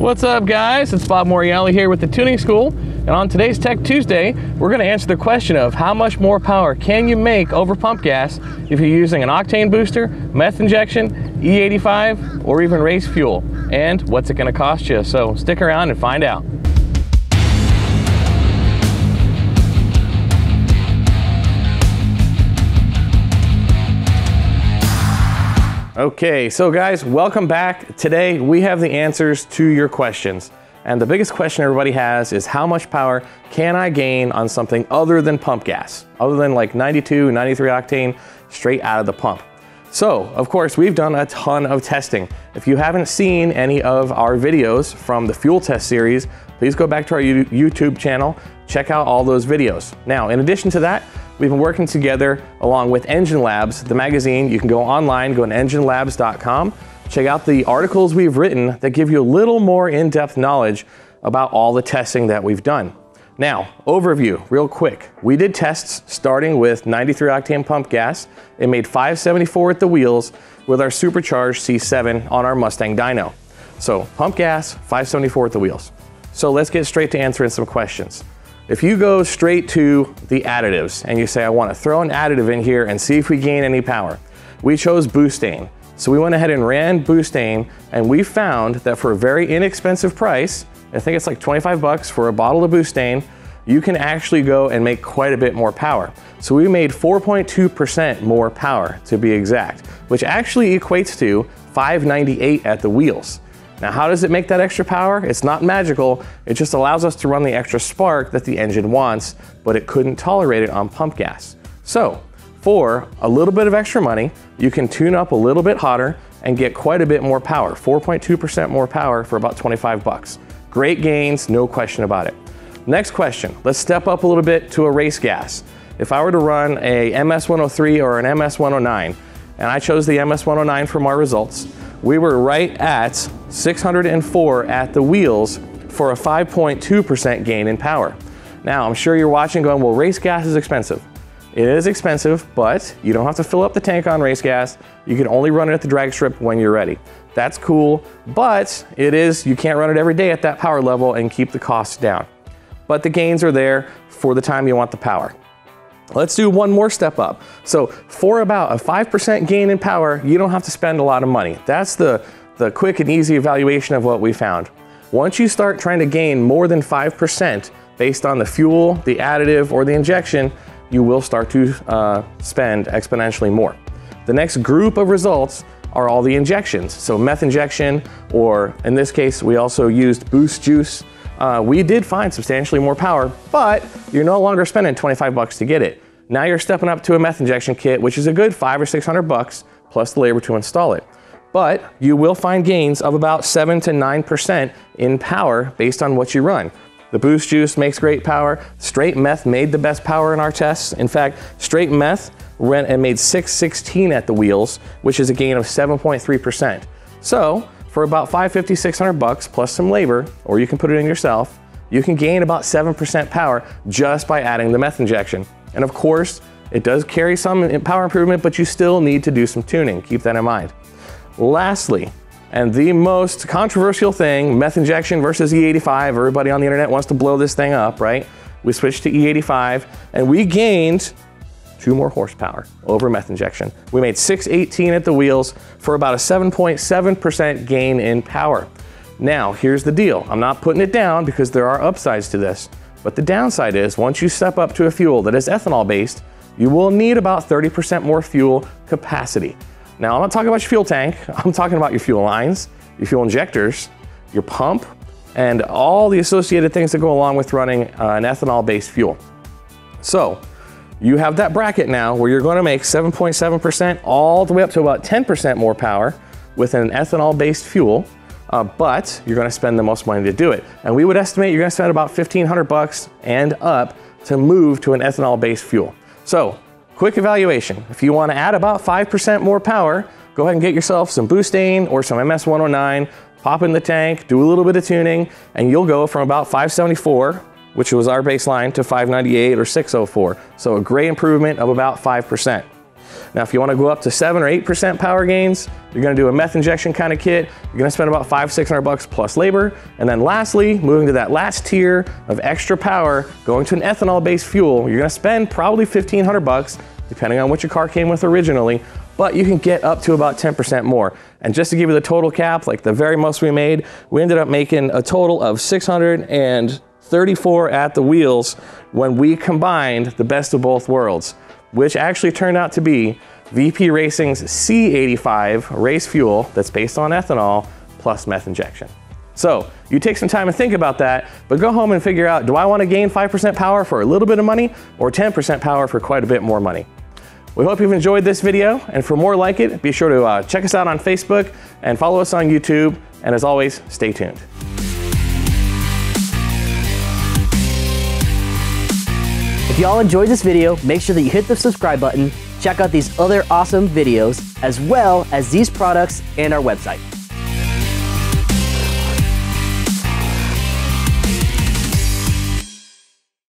What's up guys? It's Bob Morreale here with the Tuning School. And on today's Tech Tuesday, we're gonna answer the question of how much more power can you make over pump gas if you're using an octane booster, meth injection, E85, or even race fuel. And what's it gonna cost you? So stick around and find out. Okay, so guys, welcome back. Today we have the answers to your questions. And the biggest question everybody has is how much power can I gain on something other than pump gas, other than like 92, 93 octane straight out of the pump. So, of course, we've done a ton of testing. If you haven't seen any of our videos from the fuel test series, please go back to our YouTube channel, check out all those videos. Now, in addition to that, We've been working together along with Engine Labs, the magazine. You can go online, go to enginelabs.com, check out the articles we've written that give you a little more in-depth knowledge about all the testing that we've done. Now, overview, real quick. We did tests starting with 93 octane pump gas. It made 574 at the wheels with our supercharged C7 on our Mustang dyno. So pump gas, 574 at the wheels. So let's get straight to answering some questions. If you go straight to the additives and you say, I want to throw an additive in here and see if we gain any power, we chose Boostane. So we went ahead and ran Boostane and we found that for a very inexpensive price, I think it's like 25 bucks for a bottle of Boostane, you can actually go and make quite a bit more power. So we made 4.2% more power to be exact, which actually equates to 598 at the wheels. Now, how does it make that extra power? It's not magical. It just allows us to run the extra spark that the engine wants, but it couldn't tolerate it on pump gas. So, for a little bit of extra money, you can tune up a little bit hotter and get quite a bit more power, 4.2% more power for about 25 bucks. Great gains, no question about it. Next question, let's step up a little bit to a race gas. If I were to run a MS-103 or an MS-109, and I chose the MS-109 from our results, we were right at 604 at the wheels for a 5.2% gain in power. Now, I'm sure you're watching going, well, race gas is expensive. It is expensive, but you don't have to fill up the tank on race gas. You can only run it at the drag strip when you're ready. That's cool, but it is, you can't run it every day at that power level and keep the costs down. But the gains are there for the time you want the power. Let's do one more step up. So for about a 5% gain in power, you don't have to spend a lot of money. That's the, the quick and easy evaluation of what we found. Once you start trying to gain more than 5% based on the fuel, the additive, or the injection, you will start to uh, spend exponentially more. The next group of results are all the injections. So meth injection, or in this case, we also used boost juice uh, we did find substantially more power, but you're no longer spending 25 bucks to get it. Now you're stepping up to a meth injection kit, which is a good five or 600 bucks plus the labor to install it. But you will find gains of about seven to 9% in power based on what you run. The boost juice makes great power. Straight meth made the best power in our tests. In fact, straight meth ran and made 616 at the wheels, which is a gain of 7.3%. So for about 550, 600 bucks plus some labor, or you can put it in yourself, you can gain about 7% power just by adding the meth injection. And of course, it does carry some power improvement, but you still need to do some tuning. Keep that in mind. Lastly, and the most controversial thing, meth injection versus E85, everybody on the internet wants to blow this thing up, right? We switched to E85 and we gained two more horsepower over meth injection. We made 618 at the wheels for about a 7.7% gain in power. Now, here's the deal. I'm not putting it down because there are upsides to this, but the downside is once you step up to a fuel that is ethanol based, you will need about 30% more fuel capacity. Now, I'm not talking about your fuel tank, I'm talking about your fuel lines, your fuel injectors, your pump, and all the associated things that go along with running uh, an ethanol based fuel. So, you have that bracket now where you're going to make 7.7% all the way up to about 10% more power with an ethanol based fuel. Uh, but you're going to spend the most money to do it. And we would estimate you're to spend about 1500 bucks and up to move to an ethanol based fuel. So, quick evaluation. If you want to add about 5% more power, go ahead and get yourself some Boostane or some MS109, pop in the tank, do a little bit of tuning, and you'll go from about 574 which was our baseline, to 598 or 604. So a great improvement of about 5%. Now, if you want to go up to 7 or 8% power gains, you're going to do a meth injection kind of kit. You're going to spend about five, 600 bucks plus labor. And then lastly, moving to that last tier of extra power, going to an ethanol-based fuel, you're going to spend probably 1500 bucks, depending on what your car came with originally, but you can get up to about 10% more. And just to give you the total cap, like the very most we made, we ended up making a total of 634 at the wheels when we combined the best of both worlds, which actually turned out to be VP Racing's C85 race fuel that's based on ethanol plus meth injection. So you take some time to think about that, but go home and figure out, do I want to gain 5% power for a little bit of money or 10% power for quite a bit more money? We hope you've enjoyed this video, and for more like it, be sure to uh, check us out on Facebook and follow us on YouTube, and as always, stay tuned. Y'all enjoyed this video, make sure that you hit the subscribe button, check out these other awesome videos, as well as these products and our website.